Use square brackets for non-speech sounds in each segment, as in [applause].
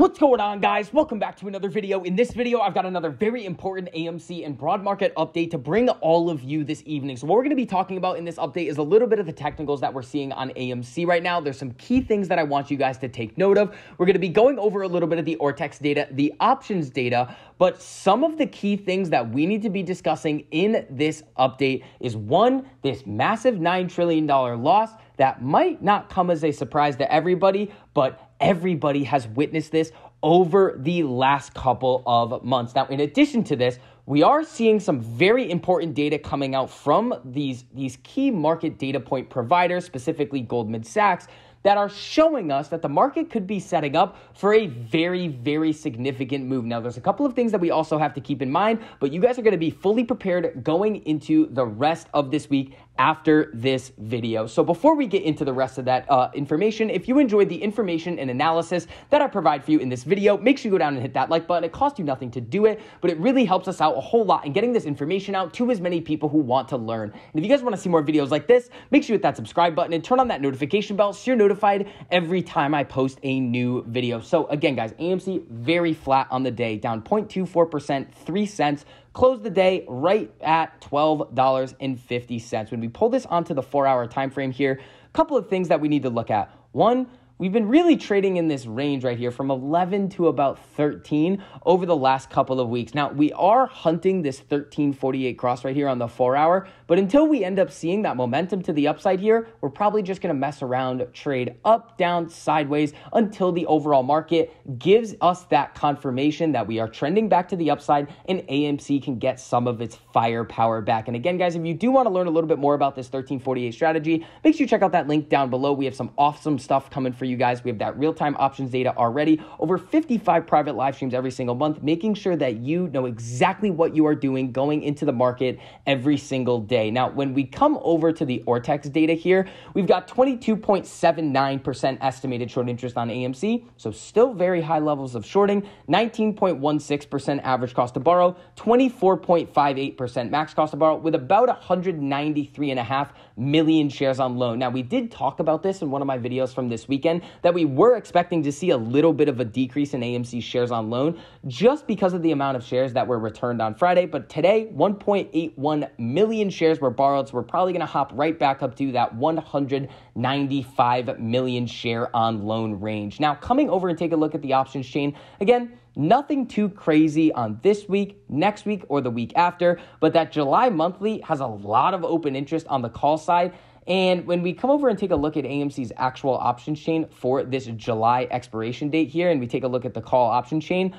What's going on guys? Welcome back to another video. In this video, I've got another very important AMC and broad market update to bring all of you this evening. So what we're going to be talking about in this update is a little bit of the technicals that we're seeing on AMC right now. There's some key things that I want you guys to take note of. We're going to be going over a little bit of the Ortex data, the options data, but some of the key things that we need to be discussing in this update is one, this massive $9 trillion loss that might not come as a surprise to everybody, but everybody has witnessed this over the last couple of months. Now, in addition to this, we are seeing some very important data coming out from these, these key market data point providers, specifically Goldman Sachs, that are showing us that the market could be setting up for a very, very significant move. Now, there's a couple of things that we also have to keep in mind, but you guys are going to be fully prepared going into the rest of this week after this video. So before we get into the rest of that uh, information, if you enjoyed the information and analysis that I provide for you in this video, make sure you go down and hit that like button. It costs you nothing to do it, but it really helps us out a whole lot in getting this information out to as many people who want to learn. And if you guys want to see more videos like this, make sure you hit that subscribe button and turn on that notification bell so you're notified every time I post a new video. So again, guys, AMC very flat on the day, down 0.24%, 3 cents closed the day right at $12.50. When we pull this onto the four hour time frame here, a couple of things that we need to look at. One, We've been really trading in this range right here from 11 to about 13 over the last couple of weeks. Now, we are hunting this 1348 cross right here on the four hour, but until we end up seeing that momentum to the upside here, we're probably just going to mess around, trade up, down, sideways until the overall market gives us that confirmation that we are trending back to the upside and AMC can get some of its firepower back. And again, guys, if you do want to learn a little bit more about this 1348 strategy, make sure you check out that link down below. We have some awesome stuff coming for you you guys. We have that real time options data already. Over 55 private live streams every single month, making sure that you know exactly what you are doing going into the market every single day. Now, when we come over to the Ortex data here, we've got 22.79% estimated short interest on AMC. So, still very high levels of shorting, 19.16% average cost to borrow, 24.58% max cost to borrow, with about 193.5 million shares on loan. Now, we did talk about this in one of my videos from this weekend that we were expecting to see a little bit of a decrease in AMC shares on loan just because of the amount of shares that were returned on Friday. But today, 1.81 million shares were borrowed. So we're probably going to hop right back up to that 195 million share on loan range. Now, coming over and take a look at the options chain, again, Nothing too crazy on this week, next week, or the week after, but that July monthly has a lot of open interest on the call side. And when we come over and take a look at AMC's actual option chain for this July expiration date here, and we take a look at the call option chain,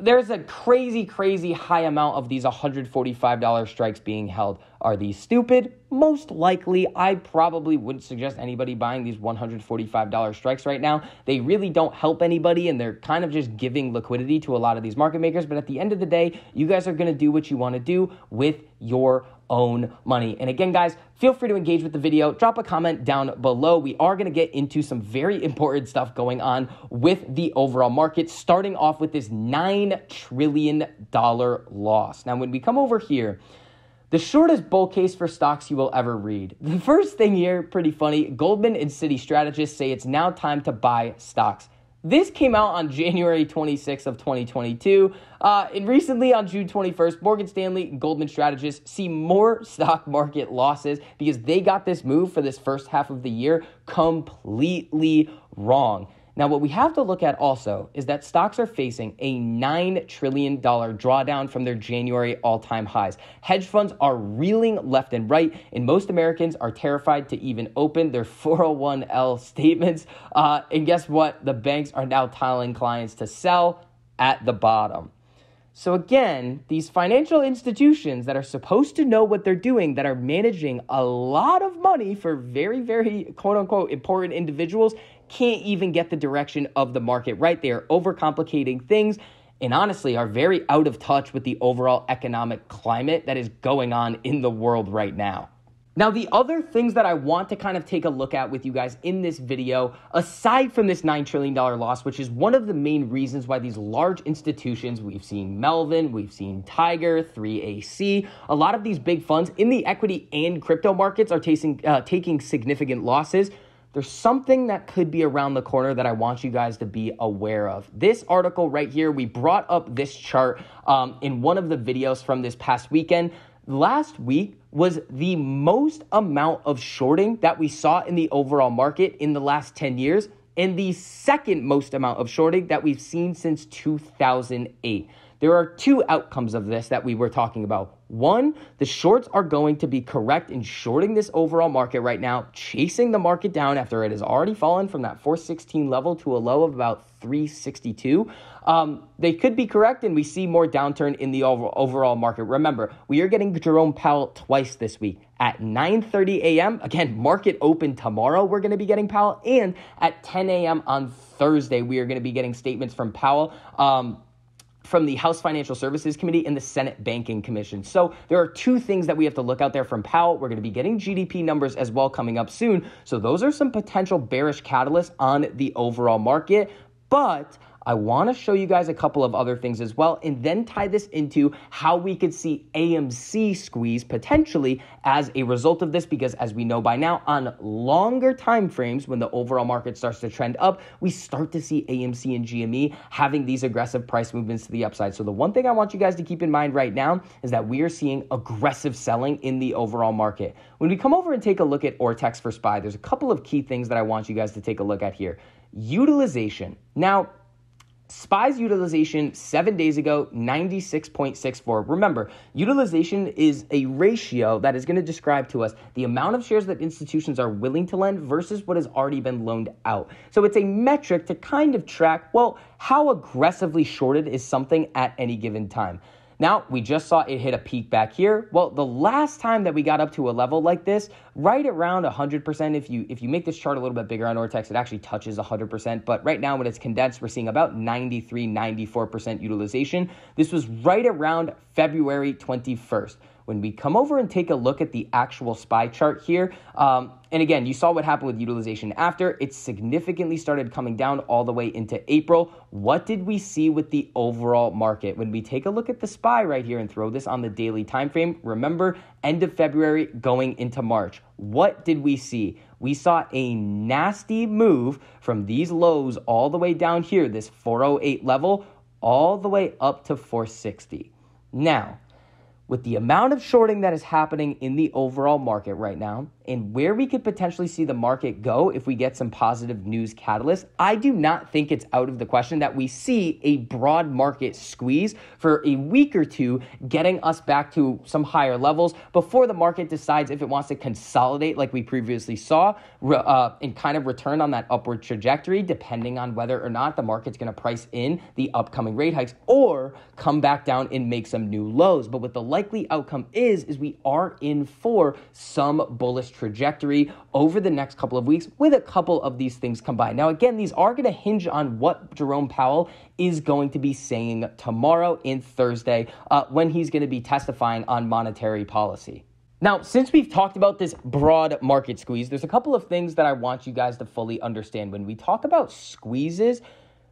there's a crazy, crazy high amount of these $145 strikes being held. Are these stupid? Most likely. I probably wouldn't suggest anybody buying these $145 strikes right now. They really don't help anybody and they're kind of just giving liquidity to a lot of these market makers. But at the end of the day, you guys are going to do what you want to do with your own money. And again, guys, feel free to engage with the video. Drop a comment down below. We are going to get into some very [laughs] important stuff going on with the overall market, starting off with this $9 trillion loss. Now, when we come over here, the shortest bull case for stocks you will ever read. The first thing here, pretty funny Goldman and Citi strategists say it's now time to buy stocks. This came out on January 26th of 2022. Uh, and recently on June 21st, Morgan Stanley Goldman strategists see more [laughs] stock market losses because they got this move for this first half of the year completely wrong. Now, what we have to look at also is that stocks are facing a $9 trillion drawdown from their January all time highs. Hedge funds are reeling left and right, and most Americans are terrified to even open their [laughs] 401l statements. Uh, and guess what? The banks are now telling clients to sell at the bottom. So, again, these financial institutions that are supposed to know what they're doing, that are managing a lot of money for very, very quote unquote important individuals, can't even get the direction of the market right. They are overcomplicating things and honestly are very out of touch with the overall economic climate that is going on in the world right now. Now, the other things that I want to kind of take a look at with you guys in this video, aside from this $9 trillion loss, which is one of the main reasons why these large institutions, we've seen Melvin, we've seen Tiger, 3AC, a lot of these big funds in the equity and crypto markets are tasting, uh, taking significant losses. There's something that could be around the corner that I want you guys to be aware of. This article right here, we brought up this chart um, in one of the videos from this past weekend. Last week was the most amount of shorting that we saw in the overall market in the last 10 years, and the second most amount of shorting that we've seen since 2008. There are two outcomes of this that we were talking about. One, the shorts are going to be correct in shorting this overall market right now, chasing the market down after it has already fallen from that 416 level to a low of about 362. Um, they could be correct, and we see more downturn in the overall market. Remember, we are getting Jerome Powell twice this week at 9:30 a.m. Again, market open tomorrow. We're going to be getting Powell, and at 10 a.m. on Thursday, we are going to be getting statements from Powell. Um, from the House Financial Services Committee and the Senate Banking Commission. So there are two things that we have to look out there from Powell. We're going to be getting GDP numbers as well coming up soon. So those are some potential bearish catalysts on the overall market. But I want to show you guys a couple of other things as well, and then tie this into how we could see AMC squeeze potentially as a result of this. Because as we know by now, on longer time frames, when the overall market starts to trend up, we start to see AMC and GME having these aggressive price movements to the upside. So the one thing I want you guys to keep in mind right now is that we are seeing aggressive selling in the overall market. When we come over and take a look at Ortex for SPY, there's a couple of key things that I want you guys to take a look at here. Utilization. Now, SPY's utilization seven days ago, 96.64. Remember, utilization is a ratio that is going to describe to us the amount of shares that institutions are willing to lend versus what has already been loaned out. So it's a metric to kind of track, well, how aggressively shorted is something at any given time. Now, we just saw it hit a peak back here. Well, the last time that we got up to a level like this, right around 100%, if you if you make this chart a little bit bigger on Ortex, it actually touches 100%. But right now, when it's condensed, we're seeing about 93, 94% utilization. This was right around February 21st when we come over and take a look at the actual SPY chart here, um, and again, you saw what happened with utilization after. It significantly started coming down all the way into April. What did we see with the overall market? When we take a look at the SPY right here and throw this on the daily time frame, remember, end of February going into March. What did we see? We saw a nasty move from these lows all the way down here, this 408 level, all the way up to 460. Now, with the amount of shorting that is happening in the overall market right now and where we could potentially see the market go if we get some positive news catalyst, I do not think it's out of the question that we see a broad market squeeze for a week or two, getting us back to some higher levels before the market decides if it wants to consolidate like we previously saw uh, and kind of return on that upward trajectory, depending on whether or not the market's going to price in the upcoming rate hikes or come back down and make some new lows. But what the likely outcome is is we are in for some bullish trajectory over the next couple of weeks with a couple of these things combined. Now again, these are going to hinge on what Jerome Powell is going to be saying tomorrow and Thursday uh, when he's going to be testifying on monetary policy. Now, since we've talked about this broad market squeeze, there's a couple of things that I want you guys to fully understand. When we talk about squeezes,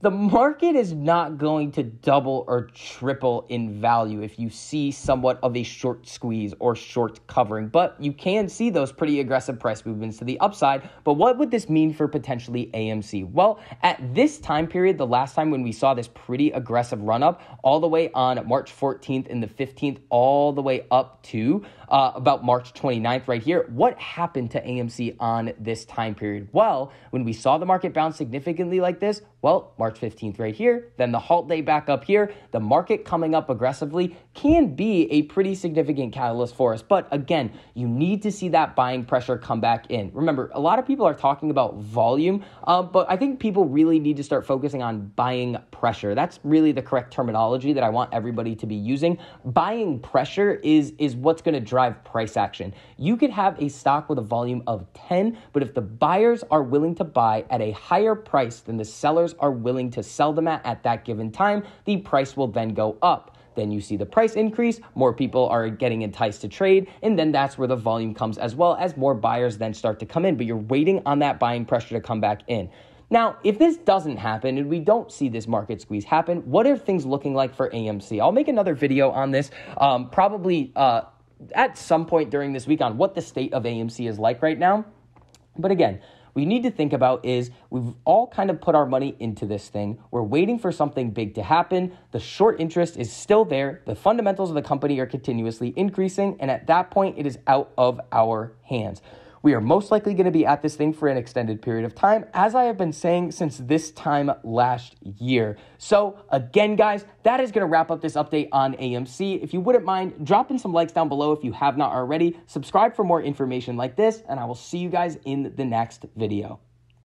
the market is not going to double or triple in value if you see somewhat of a short squeeze or short covering, but you can see those pretty aggressive price movements to the upside. But what would this mean for potentially AMC? Well, at this time period, the last time when we saw this pretty aggressive run up, all the way on March 14th and the 15th, all the way up to uh, about March 29th, right here, what happened to AMC on this time period? Well, when we saw the market bounce significantly like this, well, March 15th right here, then the halt day back up here, the market coming up aggressively can be a pretty significant catalyst for us. But again, you need to see that buying pressure come back in. Remember, a lot of people are talking about volume, uh, but I think people really need to start focusing on buying pressure. That's really the correct terminology that I want everybody to be using. Buying pressure is, is what's going to drive price action. You could have a stock with a volume of 10, but if the buyers are willing to buy at a higher price than the sellers sellers are willing to sell them at at that given time, the price will then go up. Then you see the price increase, more people are getting enticed to trade, and then that's where the volume comes as well as more buyers then start to come in. But you're waiting on that buying pressure to come back in. Now, if this doesn't happen and we don't see this market squeeze happen, what are things looking like for AMC? I'll make another video on this, um, probably uh, at some point during this week on what the state of AMC is like right now. But again, we need to think about is we've all kind of put our money into this thing. We're waiting for something big to happen. The short interest is still there. The fundamentals of the company are continuously increasing. And at that point, it is out of our hands. We are most likely going to be at this thing for an extended period of time, as I have been saying since this time last year. So, again, guys, that is going to wrap up this update on AMC. If you wouldn't mind, dropping some likes down below if you have not already. Subscribe for more information like this, and I will see you guys in the next video.